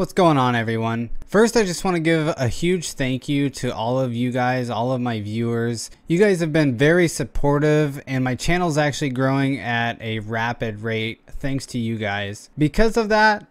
What's going on everyone? First I just want to give a huge thank you to all of you guys, all of my viewers. You guys have been very supportive and my channel is actually growing at a rapid rate thanks to you guys. Because of that,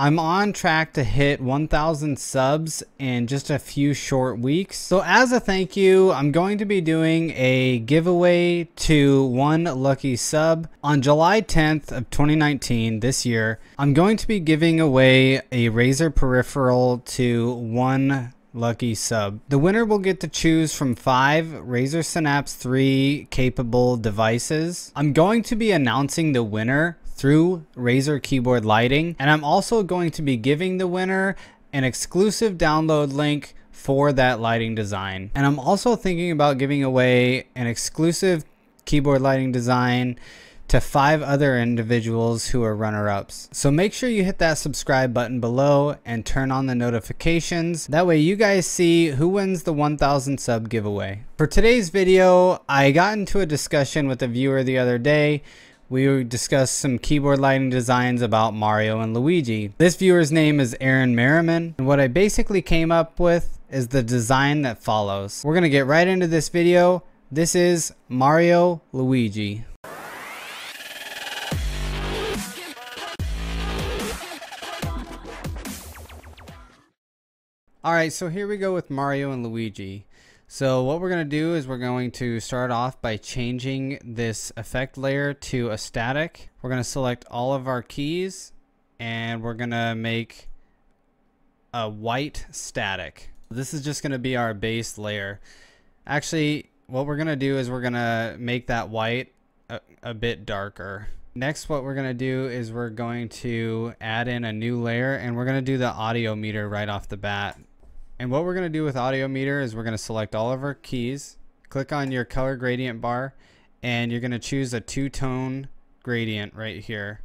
I'm on track to hit 1,000 subs in just a few short weeks. So as a thank you, I'm going to be doing a giveaway to one lucky sub. On July 10th of 2019, this year, I'm going to be giving away a Razer peripheral to one lucky sub. The winner will get to choose from five Razer Synapse 3 capable devices. I'm going to be announcing the winner through Razer keyboard lighting. And I'm also going to be giving the winner an exclusive download link for that lighting design. And I'm also thinking about giving away an exclusive keyboard lighting design to five other individuals who are runner-ups. So make sure you hit that subscribe button below and turn on the notifications. That way you guys see who wins the 1000 sub giveaway. For today's video, I got into a discussion with a viewer the other day we discussed some keyboard lighting designs about Mario and Luigi. This viewer's name is Aaron Merriman, and what I basically came up with is the design that follows. We're gonna get right into this video. This is Mario Luigi. Alright, so here we go with Mario and Luigi. So what we're going to do is we're going to start off by changing this effect layer to a static. We're going to select all of our keys and we're going to make a white static. This is just going to be our base layer. Actually, what we're going to do is we're going to make that white a, a bit darker. Next, what we're going to do is we're going to add in a new layer and we're going to do the audio meter right off the bat. And what we're going to do with audio meter is we're going to select all of our keys, click on your color gradient bar, and you're going to choose a two-tone gradient right here.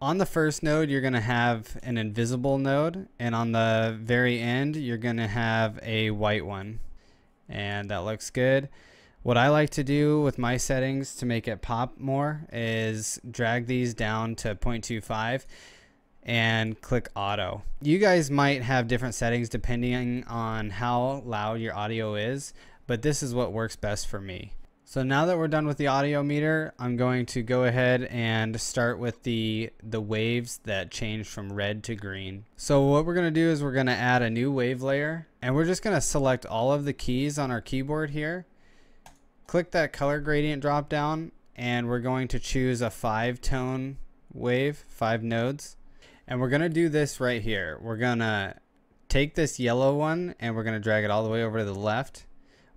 On the first node, you're going to have an invisible node, and on the very end, you're going to have a white one. And that looks good. What I like to do with my settings to make it pop more is drag these down to 0.25 and click auto. You guys might have different settings depending on how loud your audio is, but this is what works best for me. So now that we're done with the audio meter, I'm going to go ahead and start with the, the waves that change from red to green. So what we're going to do is we're going to add a new wave layer and we're just going to select all of the keys on our keyboard here. Click that color gradient drop down and we're going to choose a five tone wave, five nodes. And we're going to do this right here. We're going to take this yellow one and we're going to drag it all the way over to the left.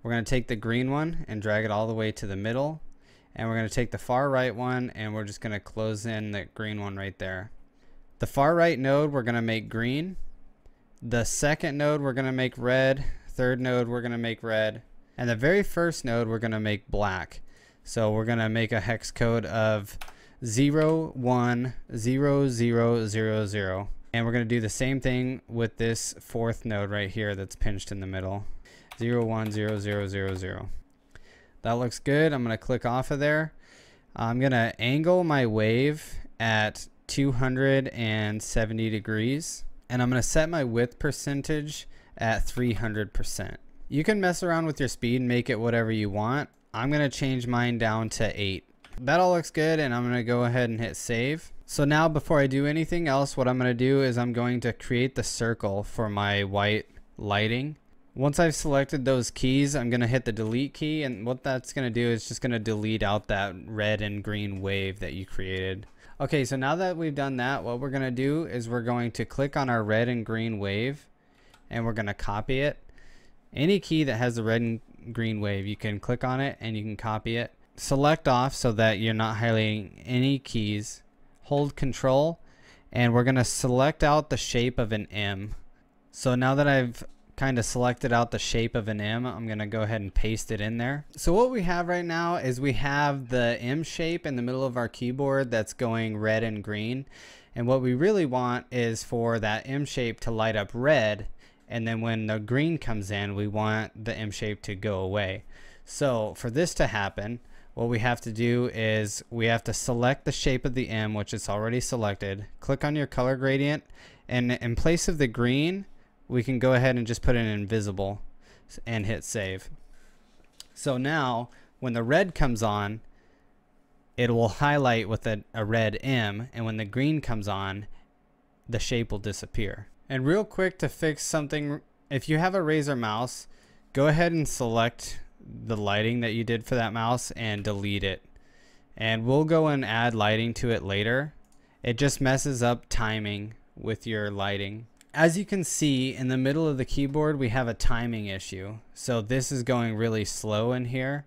We're going to take the green one and drag it all the way to the middle. And we're going to take the far right one and we're just going to close in the green one right there. The far right node we're going to make green. The second node we're going to make red. Third node we're going to make red. And the very first node we're going to make black. So we're going to make a hex code of zero one zero zero zero zero and we're going to do the same thing with this fourth node right here that's pinched in the middle zero one zero zero zero zero that looks good I'm going to click off of there I'm going to angle my wave at 270 degrees and I'm going to set my width percentage at 300%. You can mess around with your speed and make it whatever you want. I'm going to change mine down to 8. That all looks good and I'm going to go ahead and hit save. So now before I do anything else, what I'm going to do is I'm going to create the circle for my white lighting. Once I've selected those keys, I'm going to hit the delete key and what that's going to do is just going to delete out that red and green wave that you created. Okay, so now that we've done that, what we're going to do is we're going to click on our red and green wave and we're going to copy it. Any key that has the red and green wave, you can click on it and you can copy it select off so that you're not highlighting any keys. Hold control and we're going to select out the shape of an M. So now that I've kind of selected out the shape of an M, I'm going to go ahead and paste it in there. So what we have right now is we have the M shape in the middle of our keyboard that's going red and green. And what we really want is for that M shape to light up red. And then when the green comes in, we want the M shape to go away. So for this to happen, what we have to do is we have to select the shape of the M, which is already selected. Click on your color gradient And in place of the green, we can go ahead and just put in invisible and hit save. So now when the red comes on, it will highlight with a, a red M. And when the green comes on, the shape will disappear. And real quick to fix something, if you have a Razer mouse, go ahead and select the lighting that you did for that mouse and delete it. And we'll go and add lighting to it later. It just messes up timing with your lighting. As you can see in the middle of the keyboard, we have a timing issue. So this is going really slow in here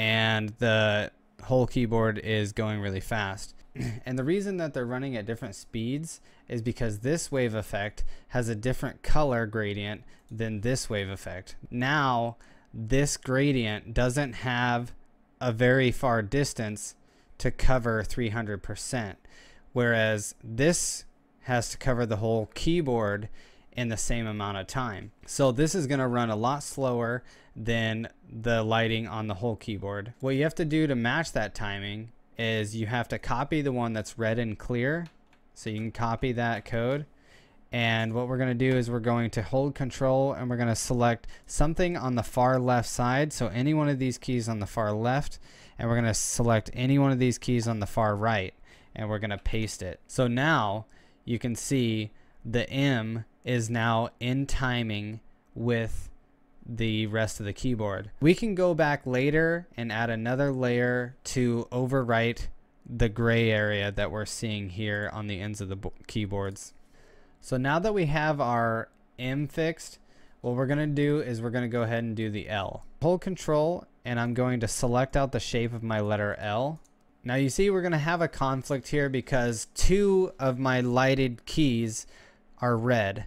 and the whole keyboard is going really fast. and the reason that they're running at different speeds is because this wave effect has a different color gradient than this wave effect. Now, this gradient doesn't have a very far distance to cover 300%, whereas this has to cover the whole keyboard in the same amount of time. So this is going to run a lot slower than the lighting on the whole keyboard. What you have to do to match that timing is you have to copy the one that's red and clear. So you can copy that code. And what we're going to do is we're going to hold control and we're going to select something on the far left side. So any one of these keys on the far left and we're going to select any one of these keys on the far right and we're going to paste it. So now you can see the M is now in timing with the rest of the keyboard. We can go back later and add another layer to overwrite the gray area that we're seeing here on the ends of the keyboards. So now that we have our M fixed, what we're going to do is we're going to go ahead and do the L. Hold control and I'm going to select out the shape of my letter L. Now you see we're going to have a conflict here because two of my lighted keys are red.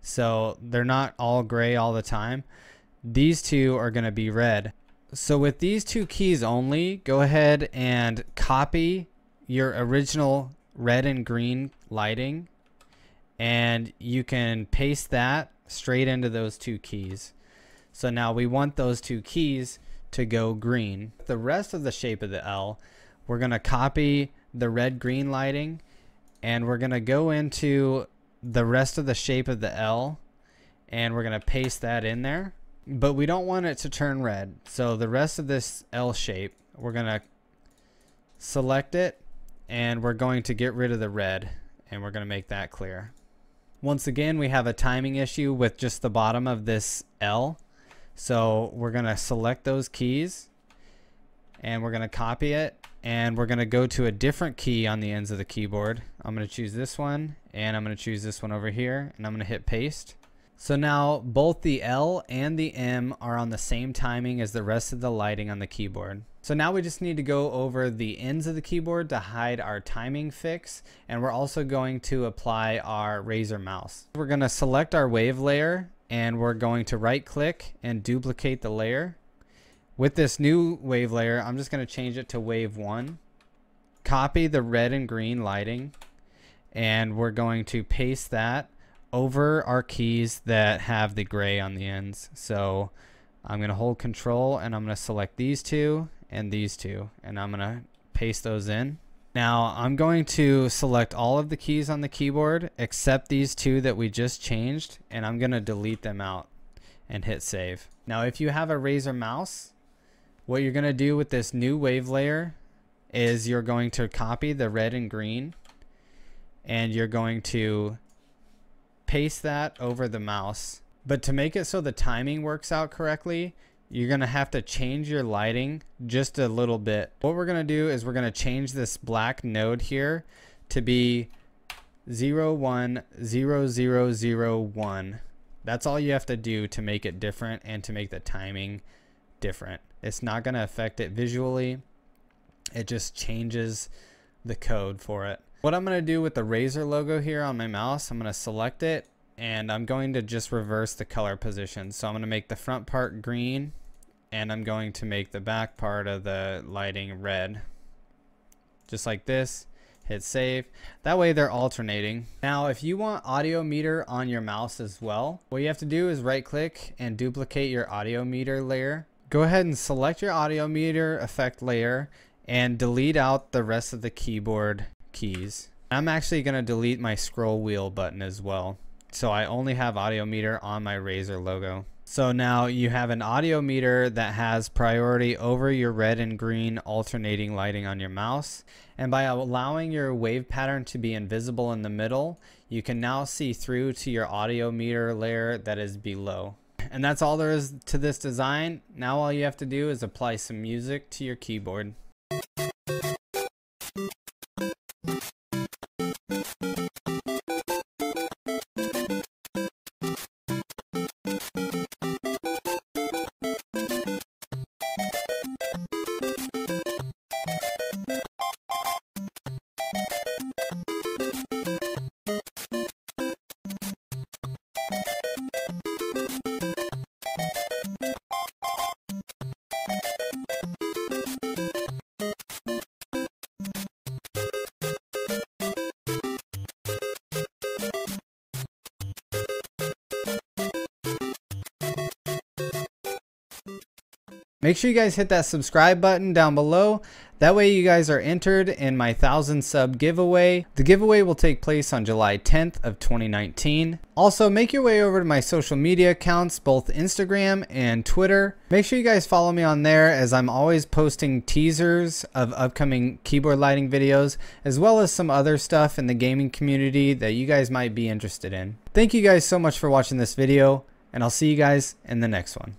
So they're not all gray all the time these two are going to be red. So with these two keys only, go ahead and copy your original red and green lighting and you can paste that straight into those two keys. So now we want those two keys to go green. The rest of the shape of the L, we're going to copy the red green lighting and we're going to go into the rest of the shape of the L and we're going to paste that in there but we don't want it to turn red. So the rest of this L shape, we're going to select it and we're going to get rid of the red and we're going to make that clear. Once again, we have a timing issue with just the bottom of this L. So we're going to select those keys and we're going to copy it and we're going to go to a different key on the ends of the keyboard. I'm going to choose this one and I'm going to choose this one over here and I'm going to hit paste. So now both the L and the M are on the same timing as the rest of the lighting on the keyboard. So now we just need to go over the ends of the keyboard to hide our timing fix and we're also going to apply our Razer mouse. We're going to select our wave layer and we're going to right click and duplicate the layer. With this new wave layer I'm just going to change it to wave 1. Copy the red and green lighting and we're going to paste that over our keys that have the gray on the ends. So I'm going to hold control and I'm going to select these two and these two and I'm to paste those in. Now I'm going to select all of the keys on the keyboard except these two that we just changed and I'm to delete them out and hit save. Now if you have a Razer mouse, what you're to do with this new wave layer is you're going to copy the red and green and you're going to paste that over the mouse. But to make it so the timing works out correctly, you're to have to change your lighting just a little bit. What we're to do is we're to change this black node here to be 010001. That's all you have to do to make it different and to make the timing different. It's not to affect it visually. It just changes the code for it. What I'm to do with the Razer logo here on my mouse, I'm to select it and I'm going to just reverse the color position. So I'm to make the front part green and I'm going to make the back part of the lighting red. Just like this. Hit save. That way they're alternating. Now if you want audio meter on your mouse as well, what you have to do is right click and duplicate your audio meter layer. Go ahead and select your audio meter effect layer and delete out the rest of the keyboard keys. I'm actually going to delete my scroll wheel button as well. So I only have audio meter on my Razer logo. So now you have an audio meter that has priority over your red and green alternating lighting on your mouse. And by allowing your wave pattern to be invisible in the middle, you can now see through to your audio meter layer that is below. And that's all there is to this design. Now all you have to do is apply some music to your keyboard. Make sure you guys hit that subscribe button down below. That way you guys are entered in my 1000 sub giveaway. The giveaway will take place on July 10th of 2019. Also, make your way over to my social media accounts, both Instagram and Twitter. Make sure you guys follow me on there as I'm always posting teasers of upcoming keyboard lighting videos, as well as some other stuff in the gaming community that you guys might be interested in. Thank you guys so much for watching this video, and I'll see you guys in the next one.